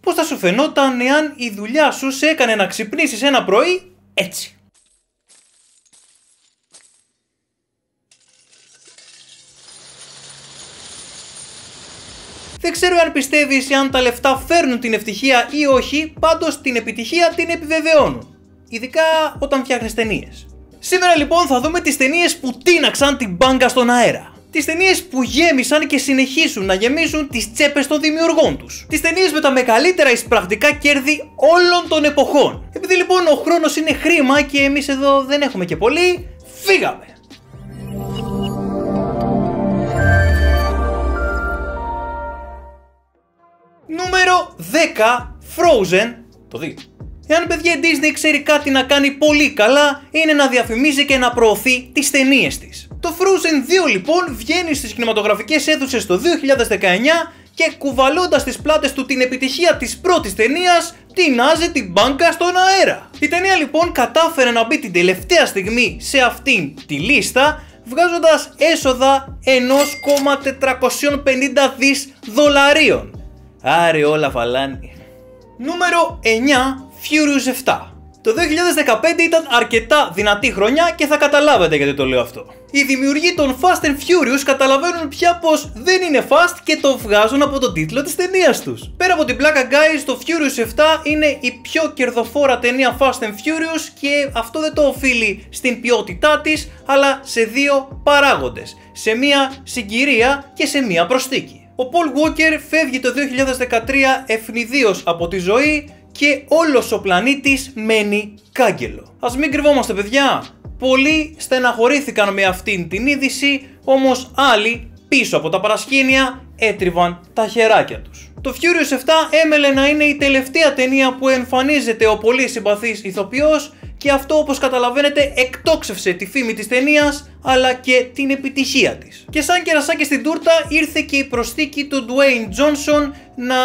Πώς θα σου φαινόταν εάν η δουλειά σου σε έκανε να ξυπνήσεις ένα πρωί έτσι; Δεν ξέρω αν πιστεύεις αν τα λεφτά φέρνουν την ευτυχία ή όχι, πάντως την επιτυχία την επιβεβαιώνουν. Ειδικά όταν φτιάχνεις ταινίες. Σήμερα λοιπόν θα δούμε τις ταινίες που τίναξαν την μπάγκα στον αέρα. Τις ταινίες που γέμισαν και συνεχίζουν να γεμίζουν τις τσέπες των δημιουργών τους. Τις ταινίες με τα μεγαλύτερα εισπρακτικά κέρδη όλων των εποχών. Επειδή λοιπόν ο χρόνος είναι χρήμα και εμείς εδώ δεν έχουμε και πολύ, φύγαμε! Νούμερο 10 Frozen το 2. Εάν παιδιά η Disney ξέρει κάτι να κάνει πολύ καλά, είναι να διαφημίζει και να προωθεί τις ταινίες της. Το Frozen 2 λοιπόν βγαίνει στις κινηματογραφικές αίθουσες το 2019 και κουβαλώντας στις πλάτες του την επιτυχία της πρώτης ταινίας, τεινάζει την μπάνκα στον αέρα. Η ταινία λοιπόν κατάφερε να μπει την τελευταία στιγμή σε αυτήν τη λίστα, βγάζοντας έσοδα 1,450 δις δολαρίων. Άρε όλα φαλάνι. Νούμερο 9 Furious 7. Το 2015 ήταν αρκετά δυνατή χρονιά και θα καταλάβετε γιατί το λέω αυτό. Οι δημιουργοί των Fast and Furious καταλαβαίνουν πια πως δεν είναι fast και το βγάζουν από τον τίτλο της ταινίας τους. Πέρα από την πλάκα guys, το Furious 7 είναι η πιο κερδοφόρα ταινία Fast and Furious και αυτό δεν το οφείλει στην ποιότητά της, αλλά σε δύο παράγοντες. Σε μία συγκυρία και σε μία προστίκη. Ο Paul Walker φεύγει το 2013 ευνηδίως από τη ζωή και όλος ο πλανήτης μένει κάγκελο. Ας μην κρυβόμαστε παιδιά, πολλοί στεναχωρήθηκαν με αυτήν την είδηση, όμως άλλοι πίσω από τα παρασκήνια έτριβαν τα χεράκια τους. Το Furious 7 έμελε να είναι η τελευταία ταινία που εμφανίζεται ο πολύ συμπαθής ηθοποιός και αυτό όπως καταλαβαίνετε εκτόξευσε τη φήμη της ταινίας αλλά και την επιτυχία της. Και σαν κερασάκι στην τούρτα ήρθε και η προσθήκη του Dwayne Johnson να,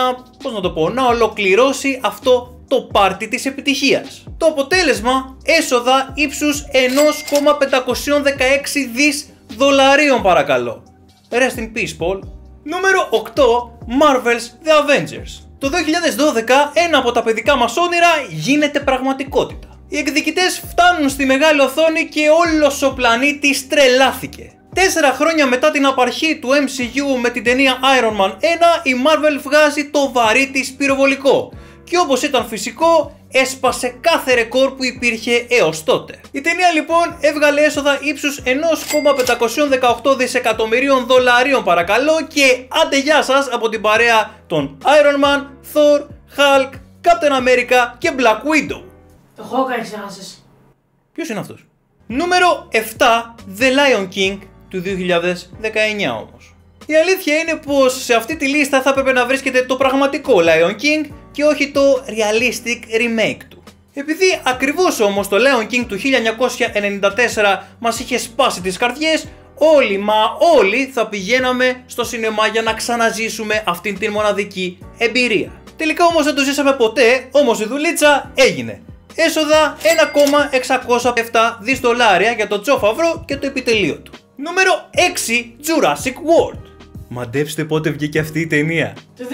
πώς να το πω, να ολοκληρώσει αυτό το πάρτι της επιτυχίας. Το αποτέλεσμα έσοδα ύψους 1,516 δις δολαρίων παρακαλώ. Rest in peace Paul. Νούμερο 8 Marvel's The Avengers. Το 2012 ένα από τα παιδικά μας όνειρα γίνεται πραγματικότητα. Οι εκδικητές φτάνουν στη μεγάλη οθόνη και όλος ο πλανήτης τρελάθηκε. Τέσσερα χρόνια μετά την απαρχή του MCU με την ταινία Iron Man 1, η Marvel βγάζει το βαρύ της πυροβολικό. Και όπως ήταν φυσικό, έσπασε κάθε ρεκόρ που υπήρχε έως τότε. Η ταινία λοιπόν έβγαλε έσοδα ύψους 1,518 δισεκατομμυρίων δολαρίων παρακαλώ και άντε γεια σας από την παρέα των Iron Man, Thor, Hulk, Captain America και Black Widow. Το Hawkeye ξέχασες. Ποιος είναι αυτός; Νούμερο 7 The Lion King του 2019 όμως. Η αλήθεια είναι πως σε αυτή τη λίστα θα έπρεπε να βρίσκεται το πραγματικό Lion King και όχι το realistic remake του. Επειδή ακριβώς όμως το Lion King του 1994 μας είχε σπάσει τις καρδιές, όλοι μα όλοι θα πηγαίναμε στο σινεμά για να ξαναζήσουμε αυτήν την μοναδική εμπειρία. Τελικά όμως δεν το ζήσαμε ποτέ, όμως η δουλίτσα έγινε. Έσοδα 1,607 δις δολάρια για το τσόφαυρο και το επιτελείο του. Νούμερο 6 Jurassic World. Μαντέψτε πότε βγήκε αυτή η ταινία. Το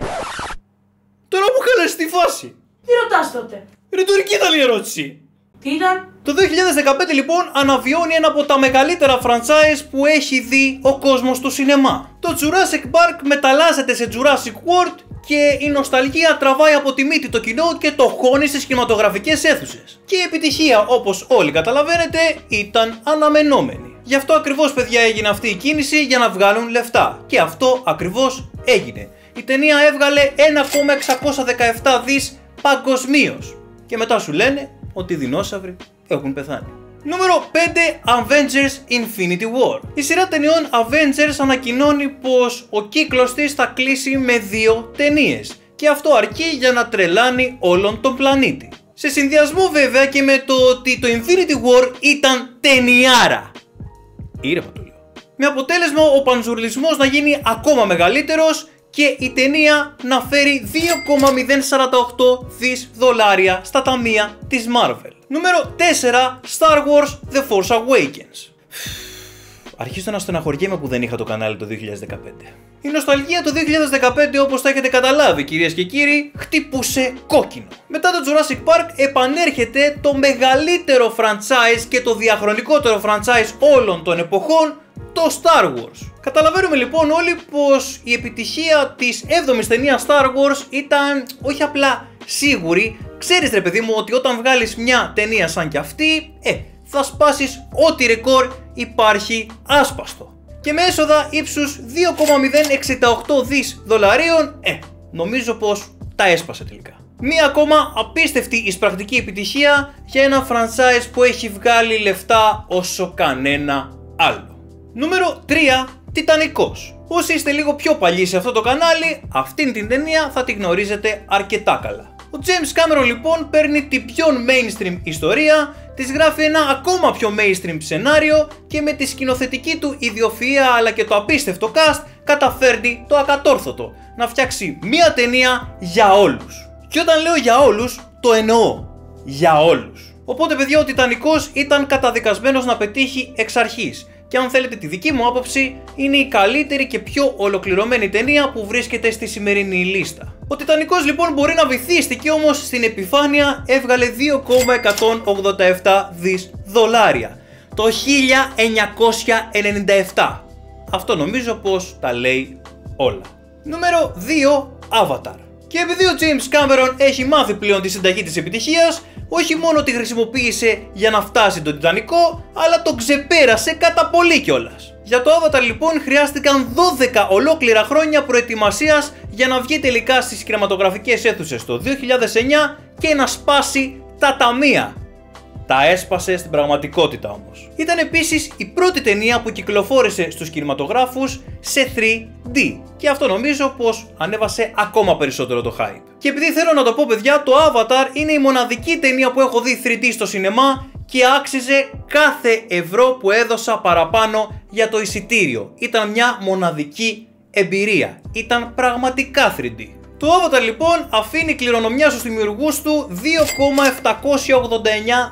2015. Τώρα μου χάλασε στη φάση. Τι ρωτάς τότε; Ρητορική ήταν η ερώτηση. Τι ήταν; Το 2015 λοιπόν αναβιώνει ένα από τα μεγαλύτερα franchise που έχει δει ο κόσμος του σινεμά. Το Jurassic Park μεταλλάσσεται σε Jurassic World και η νοσταλγία τραβάει από τη μύτη το κοινό και το χώνει στις κινηματογραφικές αίθουσες. Και η επιτυχία όπως όλοι καταλαβαίνετε ήταν αναμενόμενη. Γι' αυτό ακριβώς παιδιά έγινε αυτή η κίνηση για να βγάλουν λεφτά. Και αυτό ακριβώς έγινε. Η ταινία έβγαλε 1,617 δις παγκοσμίως. Και μετά σου λένε ότι οι δεινόσαυροι έχουν πεθάνει. Νούμερο 5 Avengers Infinity War. Η σειρά ταινιών Avengers ανακοινώνει πως ο κύκλος της θα κλείσει με δύο ταινίες και αυτό αρκεί για να τρελάνει όλον τον πλανήτη. Σε συνδυασμό βέβαια και με το ότι το Infinity War ήταν ταινιάρα. Ήρεμα το λέω. Με αποτέλεσμα ο πανζουρλισμός να γίνει ακόμα μεγαλύτερος και η ταινία να φέρει 2,048 δις δολάρια στα ταμεία της Marvel. Νούμερο 4 Star Wars The Force Awakens. αρχίζω να στεναχωριέμαι που δεν είχα το κανάλι το 2015. Η νοσταλγία το 2015, όπως τα έχετε καταλάβει κυρίες και κύριοι, χτύπουσε κόκκινο. Μετά το Jurassic Park επανέρχεται το μεγαλύτερο franchise και το διαχρονικότερο franchise όλων των εποχών, το Star Wars. Καταλαβαίνουμε λοιπόν όλοι πως η επιτυχία της 7ης ταινίας Star Wars ήταν όχι απλά σίγουρη, ξέρεις ρε παιδί μου ότι όταν βγάλεις μια ταινία σαν κι αυτή, ε, θα σπάσεις ό,τι ρεκόρ υπάρχει άσπαστο. Και με έσοδα ύψους 2,068 δις δολαρίων, ε, νομίζω πως τα έσπασε τελικά. Μία ακόμα απίστευτη εισπρακτική επιτυχία για ένα franchise που έχει βγάλει λεφτά όσο κανένα άλλο. Νούμερο 3. Τιτανικός. Όσοι είστε λίγο πιο παλιοί σε αυτό το κανάλι, αυτήν την ταινία θα τη γνωρίζετε αρκετά καλά. Ο James Cameron λοιπόν παίρνει την πιο mainstream ιστορία, της γράφει ένα ακόμα πιο mainstream σενάριο και με τη σκηνοθετική του ιδιοφυΐα αλλά και το απίστευτο cast καταφέρνει το ακατόρθωτο να φτιάξει μία ταινία για όλους. Και όταν λέω για όλους, το εννοώ. Για όλους. Οπότε παιδιά ο Τιτανικός ήταν καταδικασμένος να πετύχει εξ αρχής και αν θέλετε τη δική μου άποψη, είναι η καλύτερη και πιο ολοκληρωμένη ταινία που βρίσκεται στη σημερινή λίστα. Ο Τιτανικός λοιπόν μπορεί να βυθίστηκε όμως στην επιφάνεια έβγαλε 2,187 δις δολάρια το 1997. Αυτό νομίζω πως τα λέει όλα. Νούμερο 2 Avatar. Και επειδή ο James Cameron έχει μάθει πλέον τη συνταγή της επιτυχίας, όχι μόνο τη χρησιμοποίησε για να φτάσει τον Τιτανικό, αλλά το ξεπέρασε κατά πολύ κιόλας. Για το Avatar λοιπόν χρειάστηκαν 12 ολόκληρα χρόνια προετοιμασίας για να βγει τελικά στις κινηματογραφικές αίθουσες το 2009 και να σπάσει τα ταμεία. Τα έσπασε στην πραγματικότητα όμως. Ήταν επίσης η πρώτη ταινία που κυκλοφόρησε στους κινηματογράφους σε 3D και αυτό νομίζω πως ανέβασε ακόμα περισσότερο το hype. Και επειδή θέλω να το πω παιδιά, το Avatar είναι η μοναδική ταινία που έχω δει 3D στο σινεμά και άξιζε κάθε ευρώ που έδωσα παραπάνω για το εισιτήριο. Ήταν μια μοναδική εμπειρία. Ήταν πραγματικά 3D. Το Avatar λοιπόν αφήνει κληρονομιά στους δημιουργούς του 2,789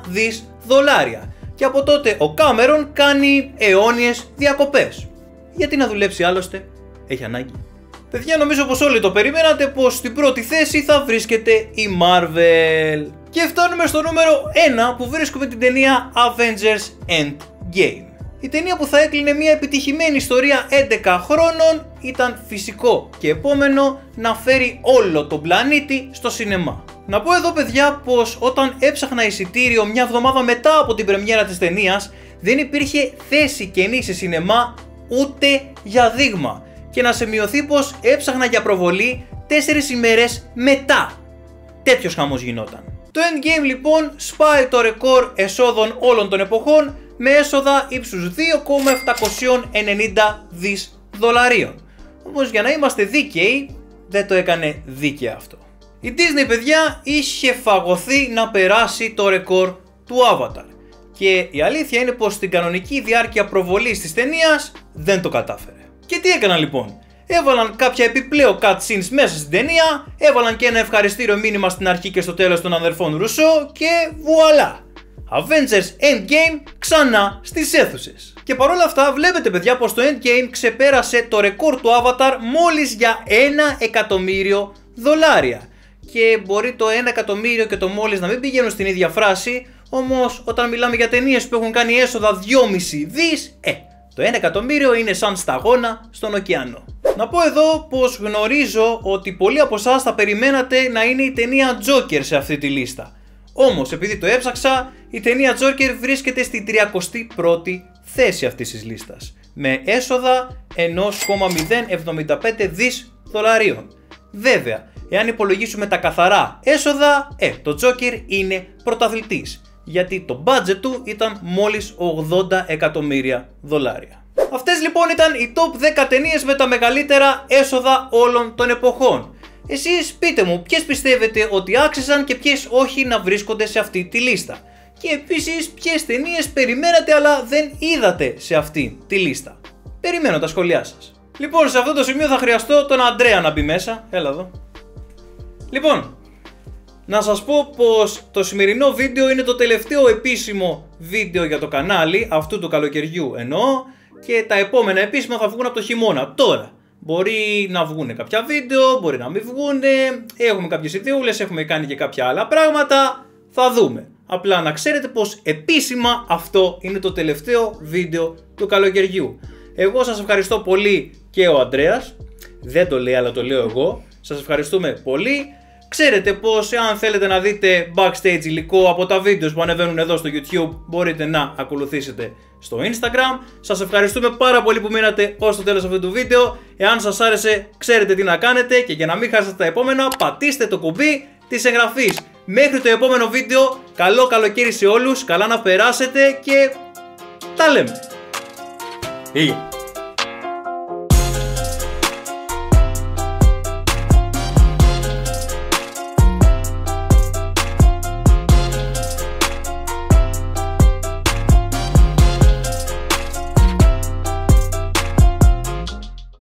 δις δολάρια και από τότε ο Κάμερον κάνει αιώνιες διακοπές. Γιατί να δουλέψει άλλωστε, έχει ανάγκη. Παιδιά νομίζω πως όλοι το περιμένατε πως στην πρώτη θέση θα βρίσκεται η Marvel. Και φτάνουμε στο νούμερο 1 που βρίσκουμε την ταινία Avengers Endgame. Η ταινία που θα έκλεινε μια επιτυχημένη ιστορία 11 χρόνων ήταν φυσικό και επόμενο να φέρει όλο τον πλανήτη στο σινεμά. Να πω εδώ παιδιά πως όταν έψαχνα εισιτήριο μια εβδομάδα μετά από την πρεμιέρα της ταινίας, δεν υπήρχε θέση καινή σε σινεμά ούτε για δείγμα και να σημειωθεί πως έψαχνα για προβολή 4 ημέρες μετά. Τέτοιος χαμός γινόταν. Το Endgame λοιπόν σπάει το ρεκόρ εσόδων όλων των εποχών με έσοδα ύψους 2,790 δις δολαρίων. Όμως για να είμαστε δίκαιοι δεν το έκανε δίκαια αυτό. Η Disney παιδιά είχε φαγωθεί να περάσει το ρεκόρ του Avatar και η αλήθεια είναι πως στην κανονική διάρκεια προβολής της ταινίας δεν το κατάφερε. Και τι έκαναν λοιπόν; Έβαλαν κάποια επιπλέον cutscenes μέσα στην ταινία, έβαλαν και ένα ευχαριστήριο μήνυμα στην αρχή και στο τέλος των αδερφών Ρουσό και βουαλά. Avengers Endgame ξανά στις αίθουσες. Και παρόλα αυτά βλέπετε παιδιά πως το Endgame ξεπέρασε το ρεκόρ του Avatar μόλις για ένα εκατομμύριο δολάρια. Και μπορεί το 1 εκατομμύριο και το μόλις να μην πηγαίνουν στην ίδια φράση, όμως όταν μιλάμε για ταινίες που έχουν κάνει έσοδα 2,5 δις, ε, το 1 εκατομμύριο είναι σαν σταγόνα στον ωκεανό. Να πω εδώ πως γνωρίζω ότι πολλοί από εσάς θα περιμένατε να είναι η ταινία Joker σε αυτή τη λίστα. Όμως επειδή το έψαξα, η ταινία Joker βρίσκεται στη 31η θέση αυτής της λίστας με έσοδα 1,075 δις δολαρίων. Βέβαια, εάν υπολογίσουμε τα καθαρά έσοδα, ε, το Joker είναι πρωταθλητής γιατί το budget του ήταν μόλις 80 εκατομμύρια δολάρια. Αυτές λοιπόν ήταν οι top 10 ταινίες με τα μεγαλύτερα έσοδα όλων των εποχών. Εσείς πείτε μου ποιες πιστεύετε ότι άξιζαν και ποιες όχι να βρίσκονται σε αυτή τη λίστα; Και επίσης ποιες ταινίες περιμένατε αλλά δεν είδατε σε αυτή τη λίστα; Περιμένω τα σχόλιά σας. Λοιπόν, σε αυτό το σημείο θα χρειαστώ τον Αντρέα να μπει μέσα. Έλα εδώ. Λοιπόν, να σας πω πως το σημερινό βίντεο είναι το τελευταίο επίσημο βίντεο για το κανάλι, αυτού του καλοκαιριού εννοώ, και τα επόμενα επίσημα θα βγουν από το χειμώνα. Τώρα, μπορεί να βγουν κάποια βίντεο, μπορεί να μην βγουν, έχουμε κάποιες ιδεούλες, έχουμε κάνει και κάποια άλλα πράγματα, θα δούμε. Απλά να ξέρετε πως επίσημα αυτό είναι το τελευταίο βίντεο του καλοκαιριού. Εγώ σας ευχαριστώ πολύ και ο Αντρέας, δεν το λέει αλλά το λέω εγώ. Σας ευχαριστούμε πολύ. Ξέρετε πως εάν θέλετε να δείτε backstage υλικό από τα βίντεος που ανεβαίνουν εδώ στο YouTube μπορείτε να ακολουθήσετε στο Instagram. Σας ευχαριστούμε πάρα πολύ που μείνατε ως το τέλος αυτού του βίντεο. Εάν σας άρεσε ξέρετε τι να κάνετε και για να μην χάσετε τα επόμενα πατήστε το κουμπί της εγγραφής. Μέχρι το επόμενο βίντεο, καλό καλοκαίρι σε όλους, καλά να περάσετε και τα λέμε. Πήγε.